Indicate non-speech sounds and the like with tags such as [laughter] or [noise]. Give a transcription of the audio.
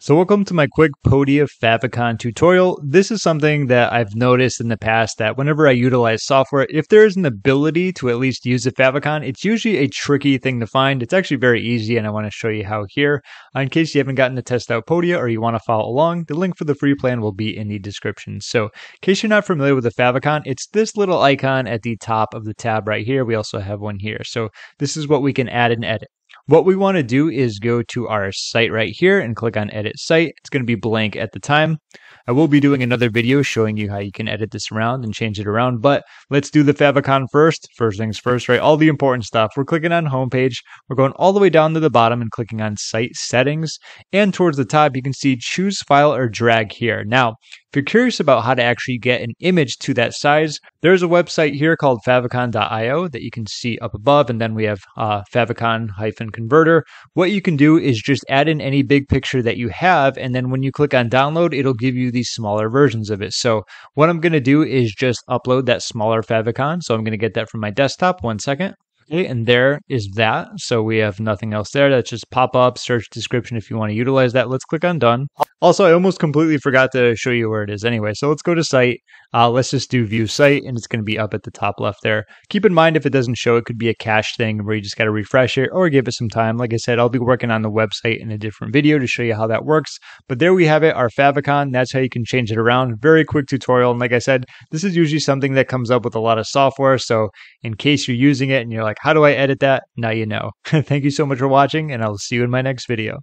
So welcome to my quick Podia favicon tutorial. This is something that I've noticed in the past that whenever I utilize software, if there is an ability to at least use a favicon, it's usually a tricky thing to find. It's actually very easy and I want to show you how here. Uh, in case you haven't gotten to test out Podia or you want to follow along, the link for the free plan will be in the description. So in case you're not familiar with a favicon, it's this little icon at the top of the tab right here. We also have one here. So this is what we can add and edit. What we want to do is go to our site right here and click on edit site. It's going to be blank at the time. I will be doing another video showing you how you can edit this around and change it around, but let's do the favicon first. First things first, right? All the important stuff. We're clicking on homepage. We're going all the way down to the bottom and clicking on site settings. And towards the top, you can see choose file or drag here. Now, if you're curious about how to actually get an image to that size, there's a website here called favicon.io that you can see up above, and then we have uh, favicon-converter. What you can do is just add in any big picture that you have, and then when you click on download, it'll give you these smaller versions of it. So what I'm going to do is just upload that smaller favicon. So I'm going to get that from my desktop. One second. Okay, and there is that. So we have nothing else there. That's just pop up, search description if you want to utilize that. Let's click on done. Also, I almost completely forgot to show you where it is anyway. So let's go to site. Uh, let's just do view site and it's going to be up at the top left there. Keep in mind if it doesn't show, it could be a cache thing where you just got to refresh it or give it some time. Like I said, I'll be working on the website in a different video to show you how that works. But there we have it, our favicon. That's how you can change it around. Very quick tutorial. And like I said, this is usually something that comes up with a lot of software. So in case you're using it and you're like, how do I edit that? Now you know. [laughs] Thank you so much for watching, and I'll see you in my next video.